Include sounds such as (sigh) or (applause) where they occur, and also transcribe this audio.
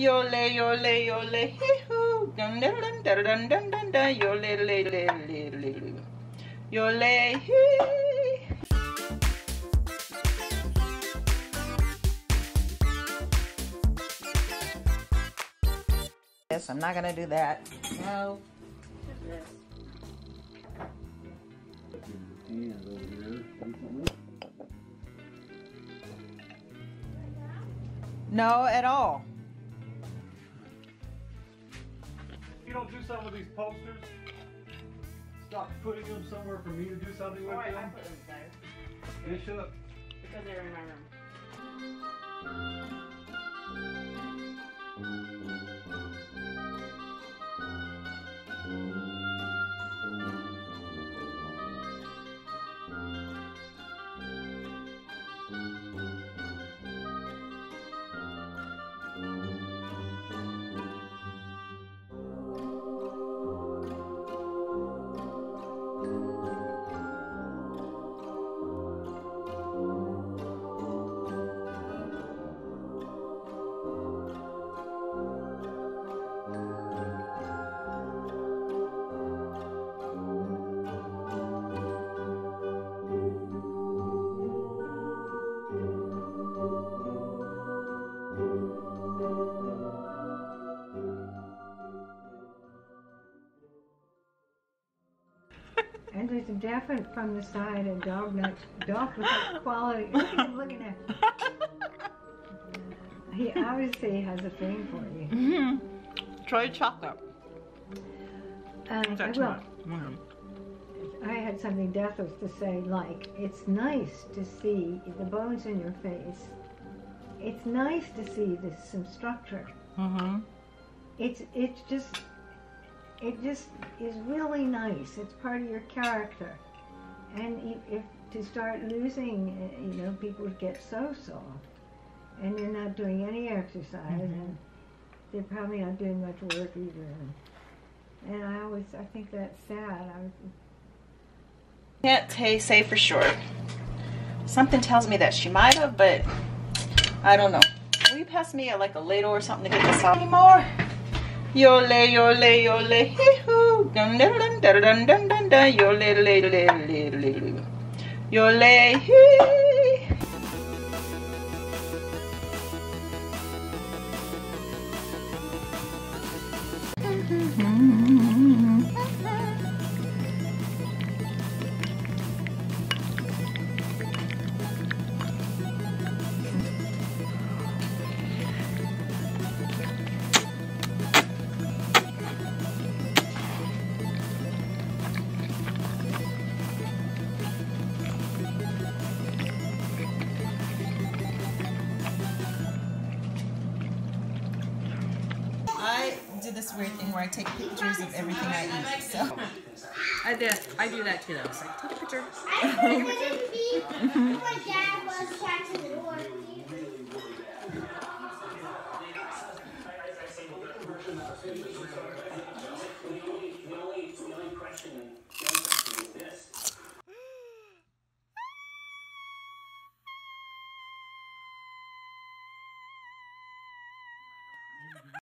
Yole, yole, yole, hee hoo. Dun dun dun dun dun dun dun dun. Yole, le, le, le, le, le. Yole, hee. Yes, I'm not gonna do that. No. No, at all. You don't do something with these posters, stop putting them somewhere for me to do something with Alright, I them. put them there Bishop, because they're in my room. And there's a definite from the side, a dog next dog quality. Look at him looking at him. (laughs) He obviously has a thing for you. Mm-hmm. Try chocolate. Is I will. Mm. I had something deathless to say, like, it's nice to see the bones in your face. It's nice to see this some structure. Mm-hmm. It's it's just it just is really nice. It's part of your character. And if, if to start losing, uh, you know, people get so soft, and they're not doing any exercise, and they're probably not doing much work either. And, and I always I think that's sad. I Can't ta say for sure. Something tells me that she might have, but I don't know. Will you pass me a, like a ladle or something to get this out anymore? Yole, yole, yole, hee hoo. Dun dun dun dun dun dun dun dun. Yole, le, le, le, le, le. Yole, hee. do this weird thing where I take pictures of everything I eat. So I do, I do that too. Though. Like, take a picture. (laughs)